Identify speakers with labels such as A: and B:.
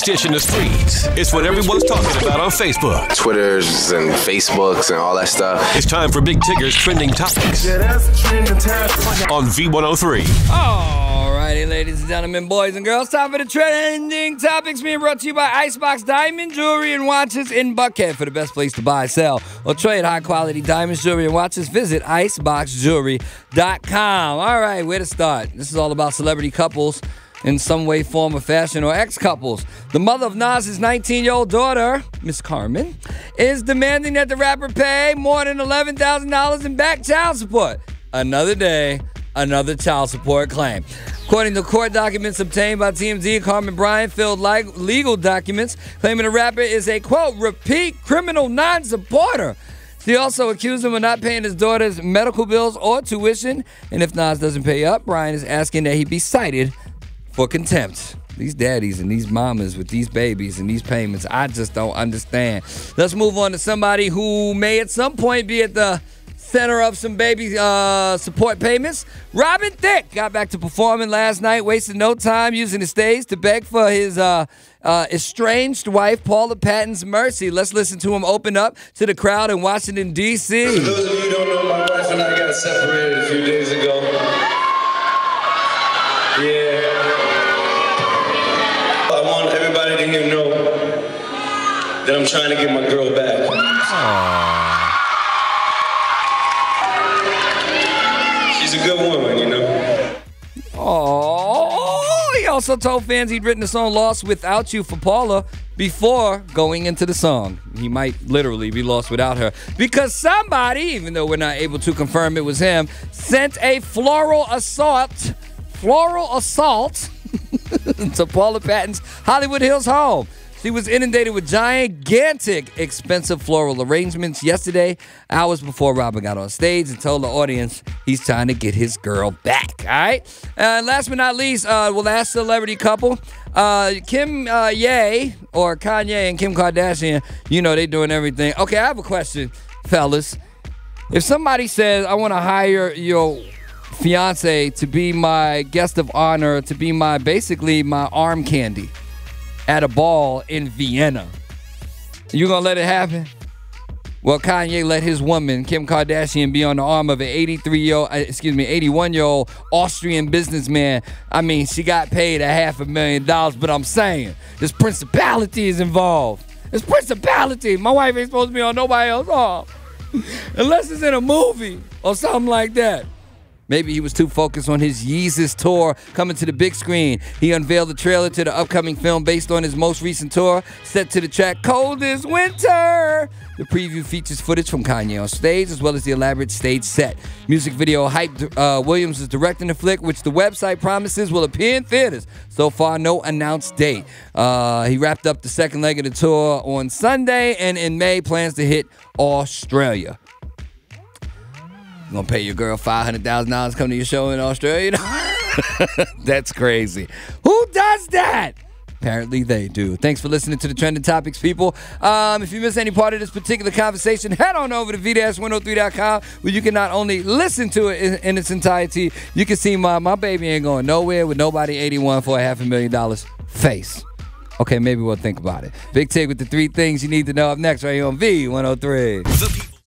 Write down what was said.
A: hottest dish in the streets. It's what everyone's talking about on Facebook.
B: Twitters and Facebooks and all that stuff.
A: It's time for Big Tigger's trending topics on V103.
C: Alrighty, ladies and gentlemen, boys and girls, time for the trending topics being brought to you by Icebox Diamond Jewelry and Watches in Buckhead. For the best place to buy, sell, or trade high quality diamonds, jewelry, and watches, visit iceboxjewelry.com. All right, where to start? This is all about celebrity couples in some way, form, or fashion, or ex couples. The mother of Nas's 19 year old daughter, Miss Carmen, is demanding that the rapper pay more than $11,000 in back child support. Another day, another child support claim. According to court documents obtained by TMZ, Carmen Bryan filled legal documents claiming the rapper is a quote repeat criminal non supporter. She also accused him of not paying his daughter's medical bills or tuition, and if Nas doesn't pay up, Bryan is asking that he be cited for contempt. These daddies and these mamas with these babies and these payments, I just don't understand. Let's move on to somebody who may at some point be at the center of some baby uh, support payments. Robin Thicke got back to performing last night, wasted no time using the stage to beg for his uh, uh, estranged wife, Paula Patton's mercy. Let's listen to him open up to the crowd in Washington, D.C.
D: For those of you who don't know, my wife and I got separated a few days ago. Yeah. To here know that I'm trying to get my girl back. She's a good woman, you know.
C: Oh, he also told fans he'd written the song Lost Without You for Paula before going into the song. He might literally be lost without her because somebody, even though we're not able to confirm it was him, sent a floral assault, floral assault to Paula Patton's Hollywood Hills home. She was inundated with gigantic, expensive floral arrangements yesterday, hours before Robin got on stage and told the audience he's trying to get his girl back. All right. And last but not least, uh, well, last celebrity couple, uh, Kim uh, Ye or Kanye and Kim Kardashian. You know they doing everything. Okay, I have a question, fellas. If somebody says I want to hire your fiance to be my guest of honor, to be my basically my arm candy at a ball in Vienna. You gonna let it happen? Well, Kanye let his woman, Kim Kardashian, be on the arm of an 83 year old, uh, excuse me, 81 year old Austrian businessman. I mean, she got paid a half a million dollars, but I'm saying this principality is involved. This principality. My wife ain't supposed to be on nobody else's arm. Unless it's in a movie or something like that. Maybe he was too focused on his Yeezus tour coming to the big screen. He unveiled the trailer to the upcoming film based on his most recent tour, set to the track Coldest Winter. The preview features footage from Kanye on stage as well as the elaborate stage set. Music video Hype uh, Williams is directing the flick, which the website promises will appear in theaters. So far, no announced date. Uh, he wrapped up the second leg of the tour on Sunday and in May plans to hit Australia. You gonna pay your girl five hundred thousand dollars come to your show in Australia? That's crazy. Who does that? Apparently they do. Thanks for listening to the Trending Topics, people. Um, if you miss any part of this particular conversation, head on over to VDash103.com where you can not only listen to it in, in its entirety, you can see my, my baby ain't going nowhere with nobody 81 for a half a million dollars face. Okay, maybe we'll think about it. Big Tig with the three things you need to know up next right here on V103.
A: The